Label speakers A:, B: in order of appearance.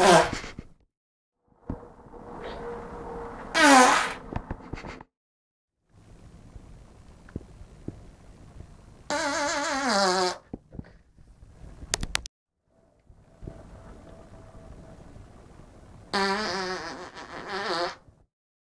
A: Ah.